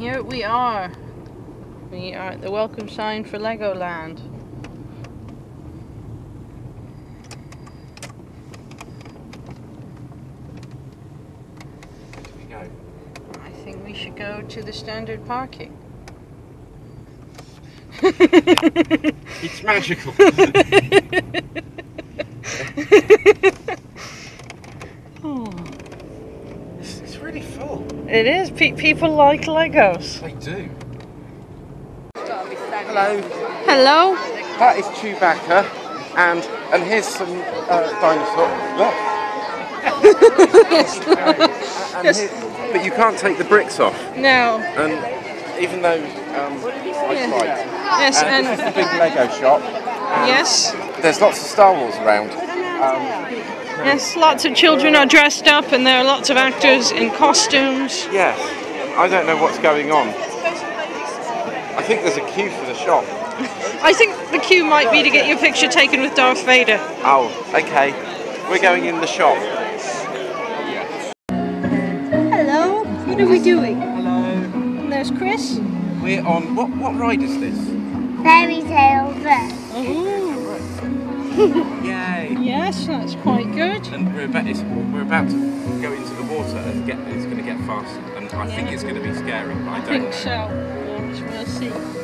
here we are. We are at the welcome sign for Legoland. Where do we go? I think we should go to the standard parking. It's magical. Oh, really full. it is. Pe- people like Legos. They do. Hello. Hello. That is Chewbacca, and and here's some uh, dinosaur. Look. and Yes. here- but you can't take the bricks off, No. and even though um, I Yeah. tried. Yes, And this is and the big Lego shop. yes, There's lots of Star Wars around. Um, yes. Lots of children are dressed up, and there are lots of actors in costumes. yes, I don't know what's going on. I think there's a queue for the shop. I think the queue might be to get your picture taken with Darth Vader. Oh, okay. We're going in the shop. Hello. What are we doing? Hello. There's Chris. We're on what? What ride is this? Fairy tale verse. Oh. Yay! Yes, that's quite good. And we're about, it's, we're about to go into the water and get. It's going to get fast, and I think it's going to be scary. But I I don't think know. so. We'll see.